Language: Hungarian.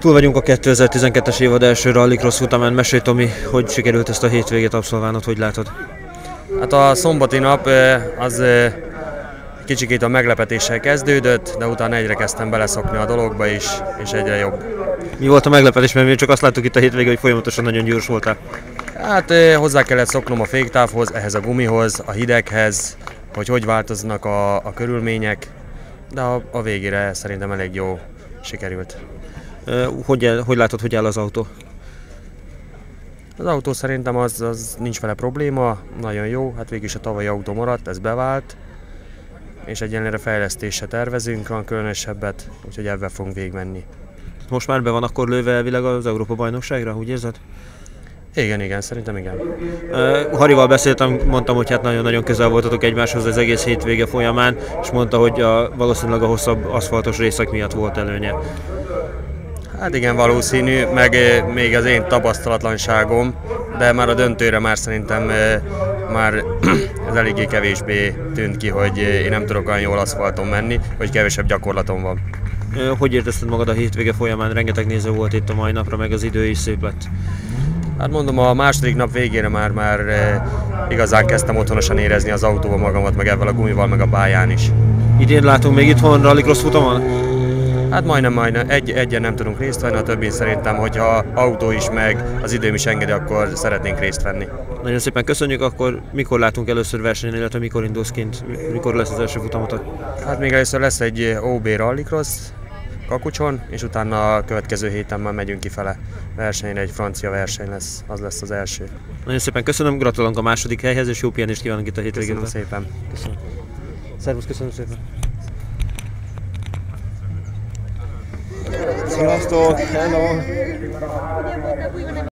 Túl vagyunk a 2012-es évad első rallycross futamán. Mesélj Tomi, hogy sikerült ezt a hétvégét abszolválnod, hogy látod? Hát a szombati nap eh, az eh, kicsikét a meglepetéssel kezdődött, de utána egyre kezdtem beleszokni a dologba is, és egyre jobb. Mi volt a meglepetés, mert mi csak azt láttuk itt a hétvégén, hogy folyamatosan nagyon gyors voltál. Hát eh, hozzá kellett szoknom a féktávhoz, ehhez a gumihoz, a hideghez, hogy hogy változnak a, a körülmények, de a, a végére szerintem elég jó sikerült. Hogy, hogy látod, hogy áll az autó? Az autó szerintem az, az nincs vele probléma, nagyon jó, hát végül is a tavalyi autó maradt, ez bevált, és egyenlőre fejlesztésre tervezünk, van különösebbet, úgyhogy ebben fogunk végigmenni. Most már be van akkor lőve elvileg az Európa bajnokságra, úgy érzed? Igen, igen, szerintem igen. Ö, Harival beszéltem, mondtam, hogy hát nagyon-nagyon közel voltatok egymáshoz az egész hétvége folyamán, és mondta, hogy a, valószínűleg a hosszabb aszfaltos részek miatt volt előnye. Hát igen, valószínű, meg még az én tapasztalatlanságom, de már a döntőre már szerintem már ez eléggé kevésbé tűnt ki, hogy én nem tudok olyan jól aszfalton menni, hogy kevesebb gyakorlatom van. Hogy érezted magad a hétvége folyamán? Rengeteg néző volt itt a mai napra, meg az idő is szép lett. Hát mondom, a második nap végére már, már igazán kezdtem otthonosan érezni az autóban magamat, meg ebben a gumival, meg a pályán is. Idén látunk még itthon rallycross futamon? Hát majdnem, majdnem, egy, egyen nem tudunk részt venni, a többin szerintem, hogyha autó is meg az időm is engedi, akkor szeretnénk részt venni. Nagyon szépen köszönjük, akkor mikor látunk először versenyen, illetve mikor indulsz kint, mikor lesz az első futamot? Hát még először lesz egy OB Rallycross Kakucson, és utána a következő héten már megyünk kifele versenyre, egy francia verseny lesz, az lesz az első. Nagyon szépen köszönöm, gratulálunk a második helyhez, és jó pihenést kívánunk itt a hétvégén. Köszönöm szépen. Köszönöm. Szervusz, köszönöm szépen. Rostock, hello.